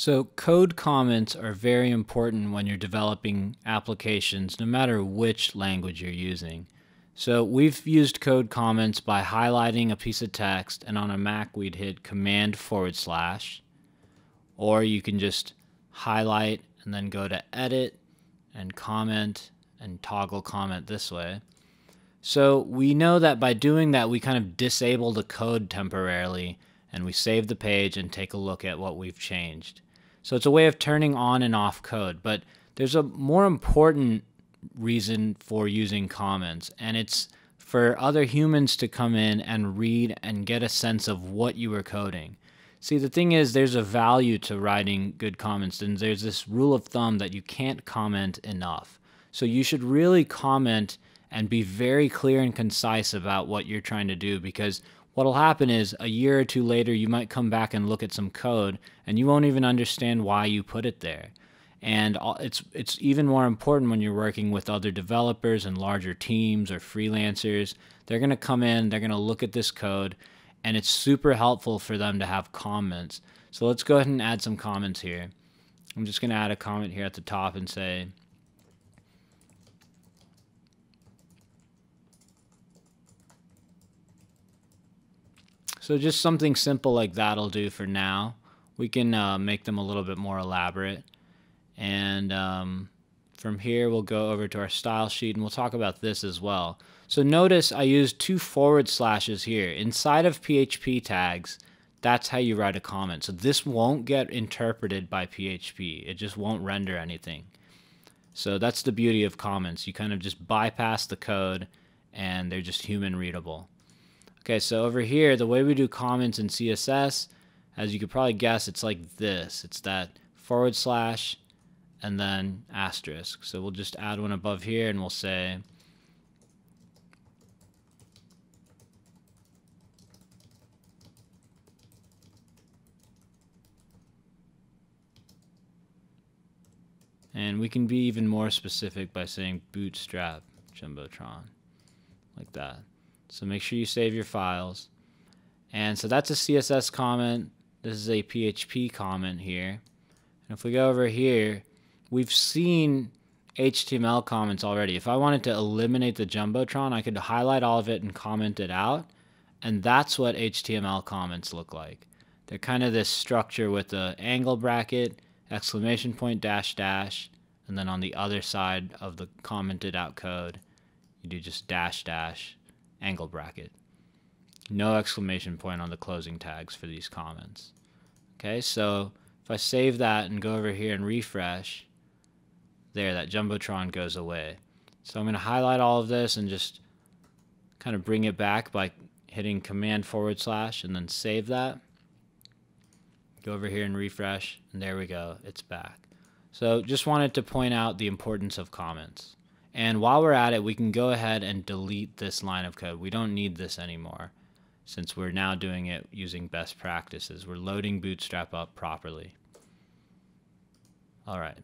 So code comments are very important when you're developing applications, no matter which language you're using. So we've used code comments by highlighting a piece of text, and on a Mac we'd hit Command forward slash, or you can just highlight and then go to Edit and Comment and toggle comment this way. So we know that by doing that, we kind of disable the code temporarily and we save the page and take a look at what we've changed. So it's a way of turning on and off code, but there's a more important reason for using comments, and it's for other humans to come in and read and get a sense of what you were coding. See, the thing is, there's a value to writing good comments, and there's this rule of thumb that you can't comment enough. So you should really comment and be very clear and concise about what you're trying to do because what'll happen is a year or two later you might come back and look at some code and you won't even understand why you put it there. And it's it's even more important when you're working with other developers and larger teams or freelancers. They're going to come in, they're going to look at this code and it's super helpful for them to have comments. So let's go ahead and add some comments here. I'm just going to add a comment here at the top and say So just something simple like that'll do for now. We can uh, make them a little bit more elaborate. And um, from here, we'll go over to our style sheet and we'll talk about this as well. So notice I used two forward slashes here. Inside of PHP tags, that's how you write a comment. So this won't get interpreted by PHP. It just won't render anything. So that's the beauty of comments. You kind of just bypass the code and they're just human readable. Okay, so over here, the way we do comments in CSS, as you could probably guess, it's like this. It's that forward slash and then asterisk. So we'll just add one above here and we'll say And we can be even more specific by saying bootstrap jumbotron like that. So make sure you save your files. And so that's a CSS comment. This is a PHP comment here. And if we go over here, we've seen HTML comments already. If I wanted to eliminate the Jumbotron, I could highlight all of it and comment it out. And that's what HTML comments look like. They're kind of this structure with the angle bracket, exclamation point, dash, dash, and then on the other side of the commented out code, you do just dash, dash, angle bracket. No exclamation point on the closing tags for these comments. Okay, so if I save that and go over here and refresh, there, that Jumbotron goes away. So I'm going to highlight all of this and just kind of bring it back by hitting Command forward slash and then save that. Go over here and refresh, and there we go, it's back. So just wanted to point out the importance of comments. And while we're at it, we can go ahead and delete this line of code. We don't need this anymore since we're now doing it using best practices. We're loading Bootstrap up properly. All right.